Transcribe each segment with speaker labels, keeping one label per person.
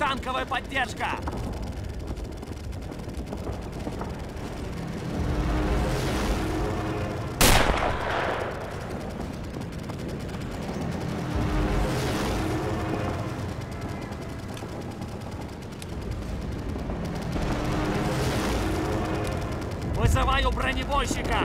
Speaker 1: Танковая поддержка! Вызываю бронебойщика!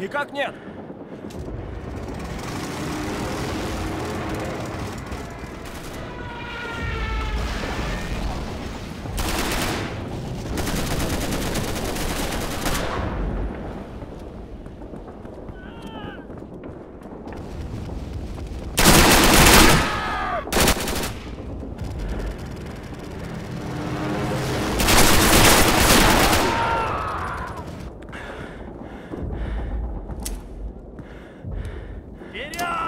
Speaker 2: Никак нет. Вперед!